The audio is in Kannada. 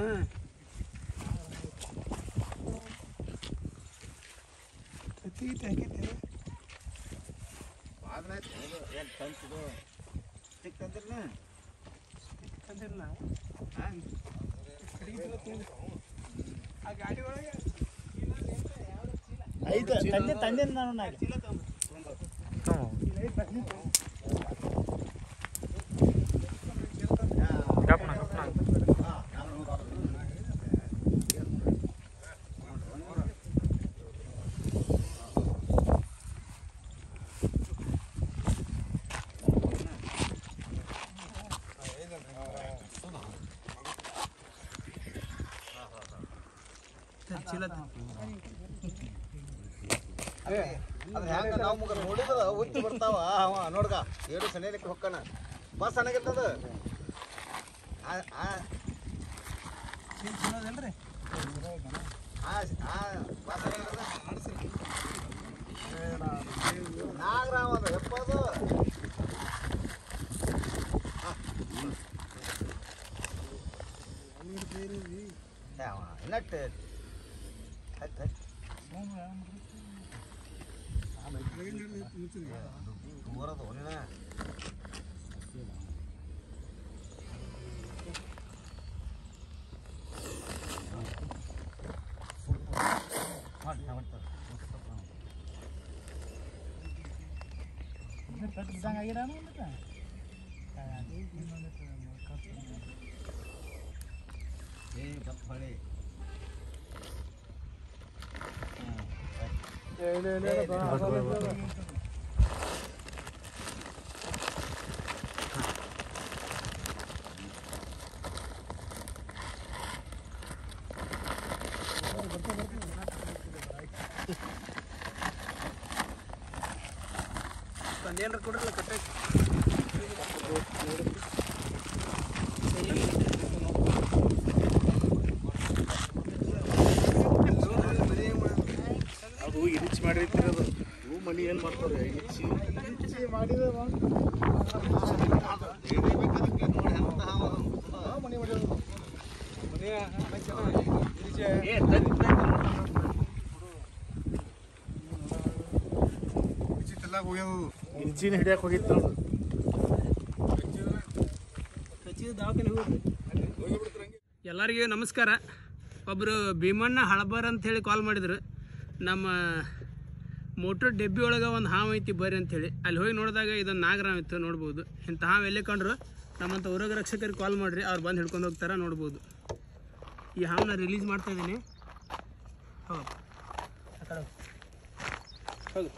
हाँ। खेती तहकी तेरे बाद में एक टन तो एक टन देना एक टन देना हाँ खड़ी तो तू आ गाड़ी वाला क्या ಐದು ತಂದೆ ತಂದೆ ನಾನು ನಾಳೆ ಹೆಂಗ ನಾವು ಮುಗ ನೋಡಿದ್ರ ಉಚ್ಚಿ ಬರ್ತಾವ. ಅವ ನೋಡ್ಗ, ಏಳು ಸನೇಲಿಕ್ಕೆ ಹೊಕ್ಕನ. ಬಸ್ ಆ ಬಸ್ ನಾಗರಾಮ ಅದು ಎಪ್ಪದು ಇನ್ನಟ್ಟು ದೂರದ ಒಣ್ಣ ಏ ಬಪ್ಪಳಿ También recorre la ಇರಿಚ್ ಮಾಡಿರ್ತಿರೋದು. ಹೂ ಮನಿ ಏನು ಮಾಡ್ತಾರೆ? ತಂದೆ ಇರ್ಜಿನ ಹಿಡಿಯಕ್ಕೆ ಹೋಗಿತ್ತು ನೋಡು. ಎಲ್ಲರಿಗೂ ನಮಸ್ಕಾರ. ಒಬ್ರು ಭೀಮಣ್ಣ ಹಳಬರ್ ಅಂತ ಹೇಳಿ ಕಾಲ್ ಮಾಡಿದ್ರು. ನಮ್ಮ ಮೋಟ್ರ್ ಡೆಬ್ಬಿ ಒಳಗೆ ಒಂದು ಹಾವು ಐತಿ ಬರ್ರಿ ಅಂತೇಳಿ. ಅಲ್ಲಿ ಹೋಗಿ ನೋಡಿದಾಗ ಇದೊಂದು ನಾಗರಾಮ್ ಇತ್ತು, ನೋಡ್ಬೋದು. ಇಂಥ ಹಾವು ಎಲ್ಲೇ ಕಂಡ್ರು? ನಮ್ಮಂಥ ಉರೋಗ ರಕ್ಷಕರಿಗೆ ಕಾಲ್ ಮಾಡಿರಿ, ಅವ್ರು ಬಂದು ಹಿಡ್ಕೊಂಡು ಹೋಗ್ತಾರೆ, ನೋಡ್ಬೋದು. ಈ ಹಾವನ್ನ ರಿಲೀಸ್ ಮಾಡ್ತಾ ಇದ್ದೀನಿ ಹೌದು